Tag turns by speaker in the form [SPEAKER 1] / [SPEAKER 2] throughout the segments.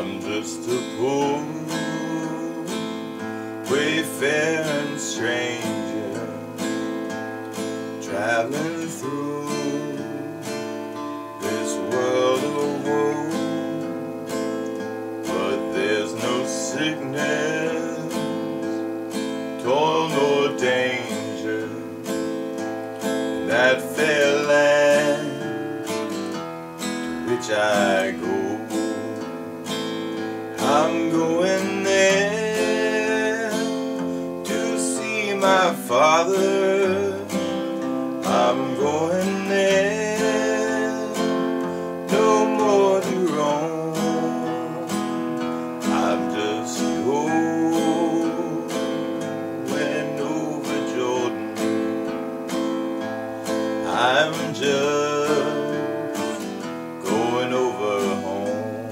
[SPEAKER 1] just a poor wayfaring stranger traveling through this world of woe. But there's no sickness, toil nor danger in that fair land to which I my father. I'm going there, no more to roam. I'm just going over Jordan. I'm just going over home.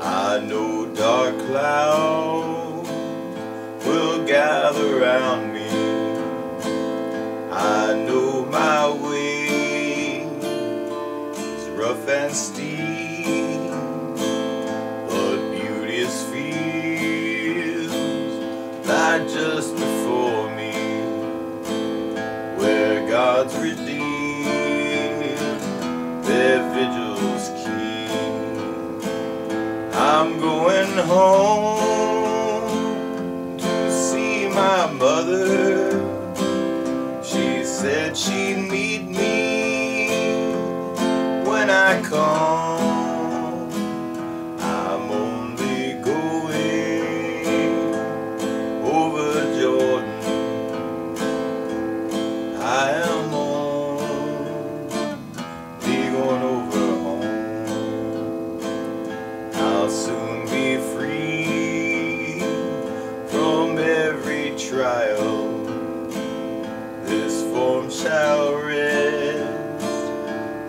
[SPEAKER 1] I know dark clouds will gather round me. I know my way is rough and steep, but beauteous fields lie just before me, where God's redeemed their vigils keep. I'm going home She said she'd meet me when I come. I'm only going over Jordan. I am only going over home. Soon This form shall rest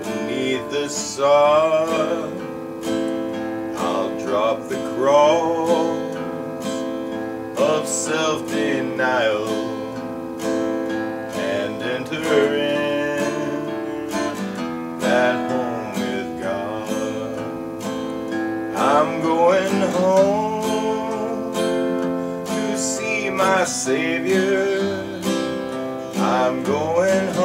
[SPEAKER 1] beneath the sun. I'll drop the cross of self-denial and enter Savior. I'm going home,